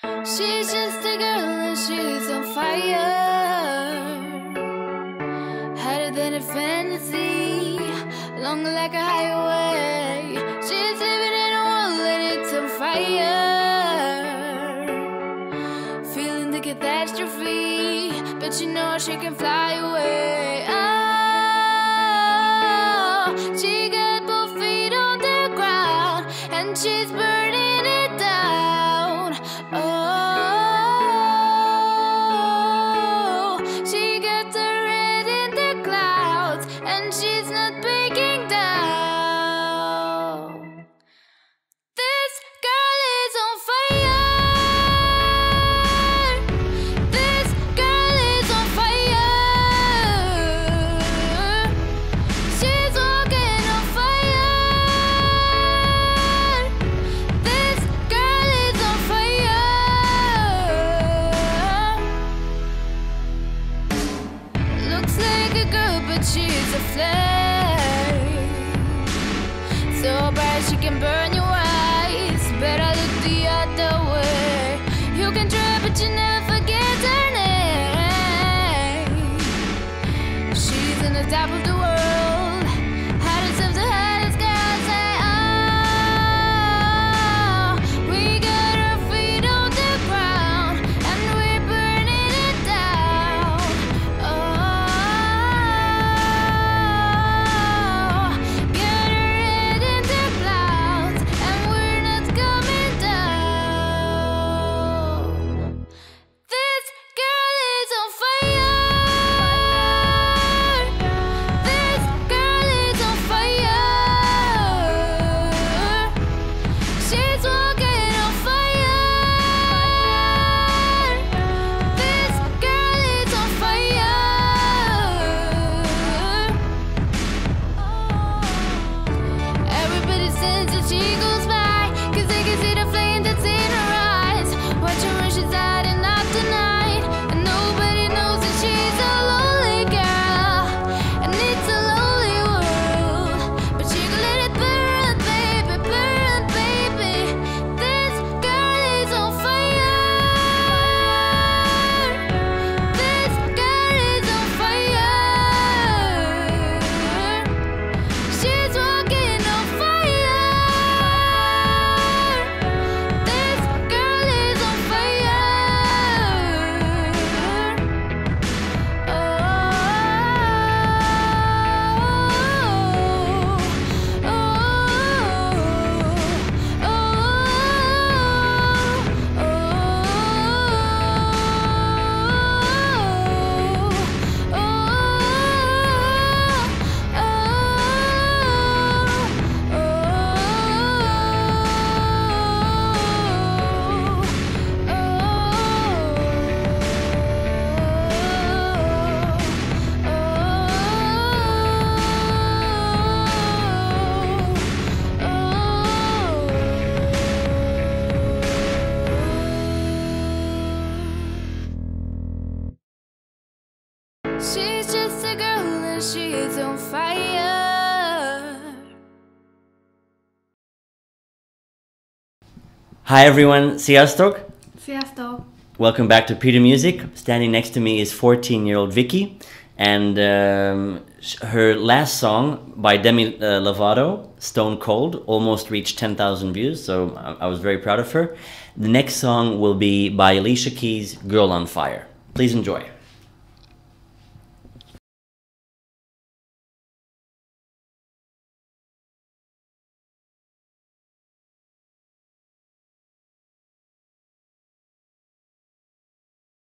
She's just a girl and she's on fire. Hotter than a fantasy, long like a highway. She's living in a world and it's on fire. Feeling the catastrophe, but you know she can fly away. Oh, she got both feet on the ground and she's burning girl, but she's a flame. So bright she can burn your eyes. Better look the other way. You can try, but you never forget her name. She's on the top of the she goes She's just a girl and she's on fire. Hi everyone, Sziasztok! Sziasztok! Welcome back to Peter Music. Standing next to me is 14 year old Vicky, and um, her last song by Demi uh, Lovato, Stone Cold, almost reached 10,000 views, so I-, I was very proud of her. The next song will be by Alicia Keys, Girl on Fire. Please enjoy.